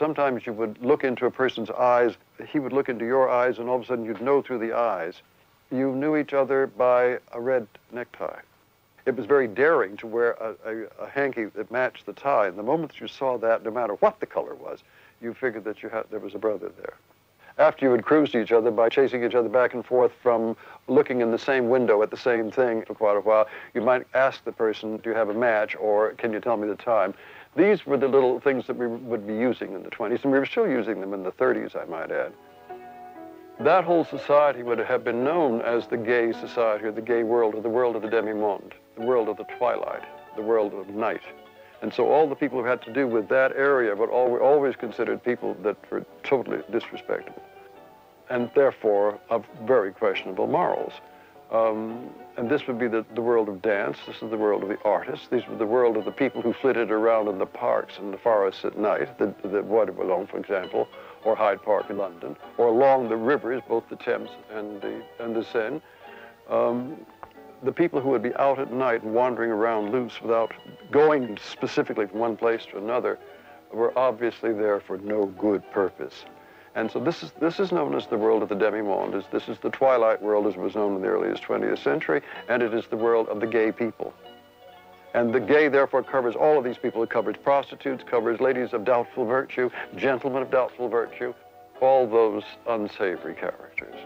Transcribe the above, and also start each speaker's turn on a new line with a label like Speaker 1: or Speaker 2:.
Speaker 1: Sometimes you would look into a person's eyes, he would look into your eyes, and all of a sudden you'd know through the eyes. You knew each other by a red necktie. It was very daring to wear a, a, a hanky that matched the tie. And the moment that you saw that, no matter what the color was, you figured that you had, there was a brother there. After you had cruised each other by chasing each other back and forth from looking in the same window at the same thing for quite a while, you might ask the person, do you have a match, or can you tell me the time? These were the little things that we would be using in the 20s, and we were still using them in the 30s, I might add. That whole society would have been known as the gay society, or the gay world, or the world of the demi-monde, the world of the twilight, the world of night. And so all the people who had to do with that area were always considered people that were totally disrespectable, and therefore of very questionable morals. Um, and this would be the, the world of dance. This is the world of the artists. These were the world of the people who flitted around in the parks and the forests at night, the, the Bois de Boulogne, for example, or Hyde Park in London, or along the rivers, both the Thames and the, and the Seine. Um, the people who would be out at night wandering around loose without going specifically from one place to another were obviously there for no good purpose. And so this is, this is known as the world of the demi-monde. This is the twilight world as it was known in the earliest 20th century, and it is the world of the gay people. And the gay, therefore, covers all of these people. It covers prostitutes, covers ladies of doubtful virtue, gentlemen of doubtful virtue, all those unsavory characters.